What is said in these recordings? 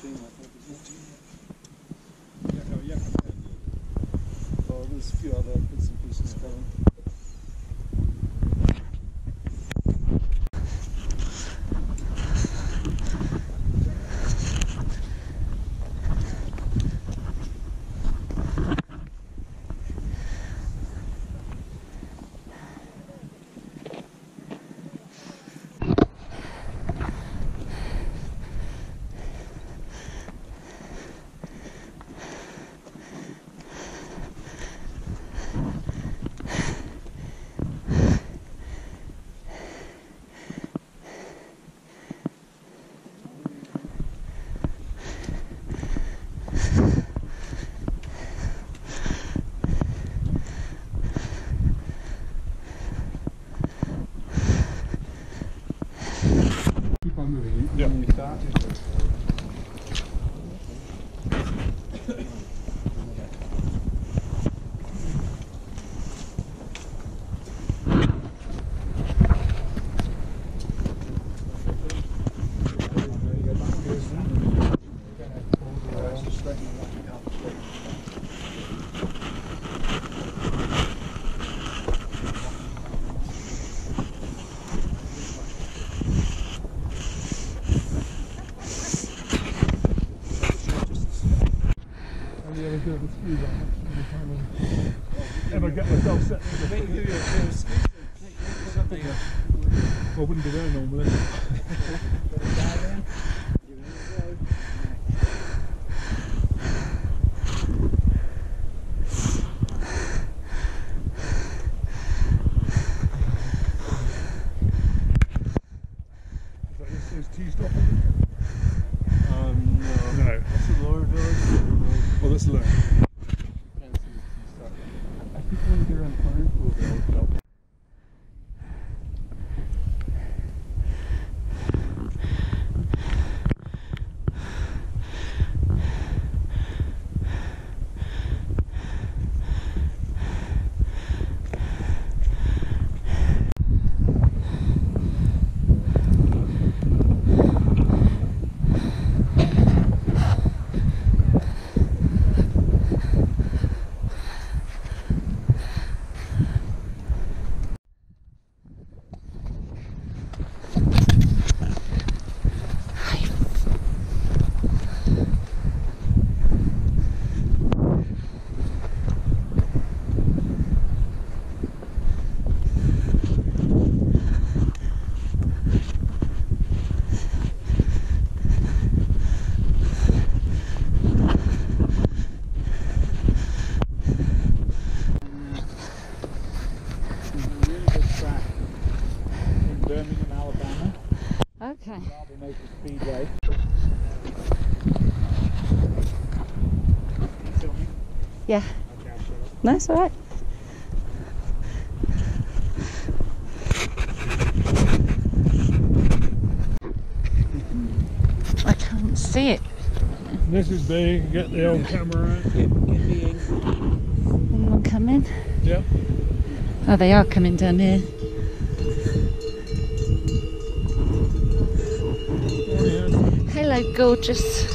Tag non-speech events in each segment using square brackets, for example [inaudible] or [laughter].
doing it. Yeah. A bit of speed. Something. I wouldn't be there normally. [laughs] Okay. Derby Motor Speedway. Filming? Yeah. Okay, I'll shut up. No, all right. I can't see it. This is big. Get the old camera out. Anyone coming? Yep. Oh, they are coming down here. Hello, gorgeous.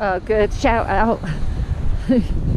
Oh, good. Shout out. [laughs]